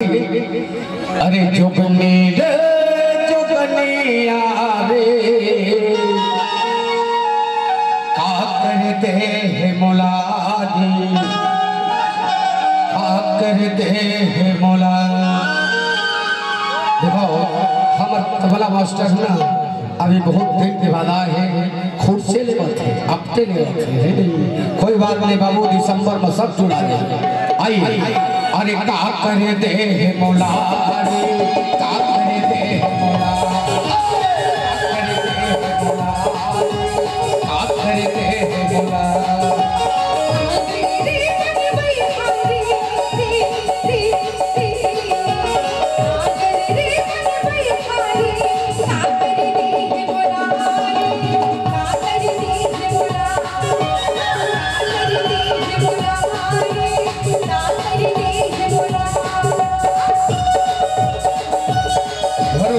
अरे जोगनी रे जोगनिया रे का करते है मुलादी का करते है मुला देखो, हमर तबला मास्टर ना अभी बहुत दिन के बाद आए हैं, खुद से ले थे अपने ले थे कोई बात नहीं, बाबू, दिसंबर में सब चुना दे आई अरे का कर दे मौला अरे का कर दे?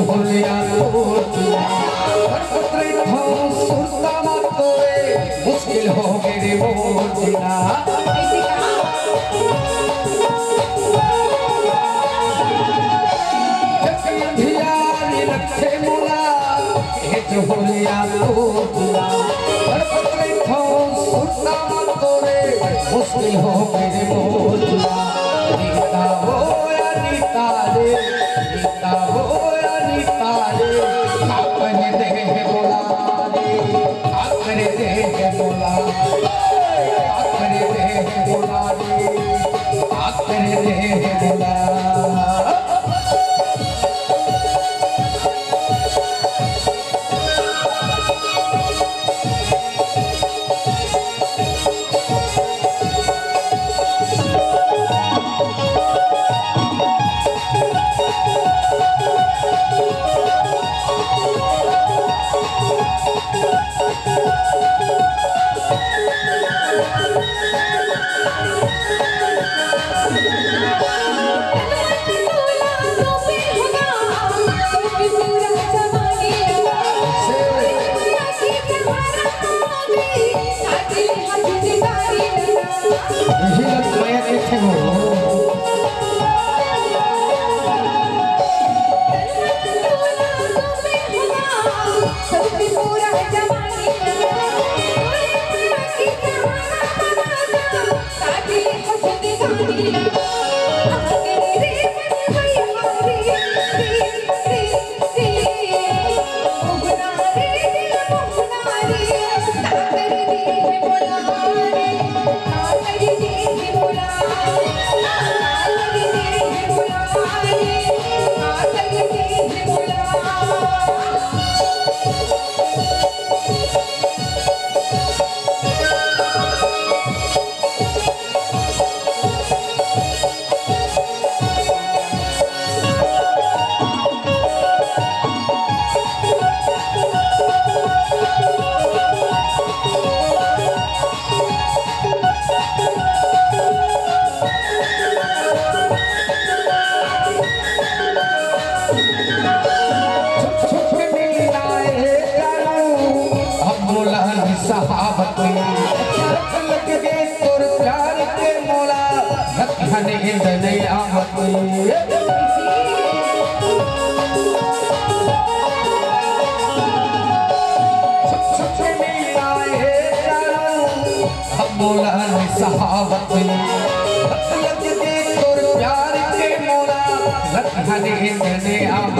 ए जो होलिया तोतिया हर पत्रे खो सुरता मातोए मुश्किल हो गई रे मोतिया अंधियारी लखे मुला ए जो होलिया तोतिया हर पत्रे खो सुरता मातोए मुश्किल हो गई रे मोतिया नीता हो या नीता रे दे है। सहाबत रख लग गए प्यार के मोला रखन इंद नहीं मुलान सहाबत रख लग तोर प्यार के मोला रखन इंद नहीं आवत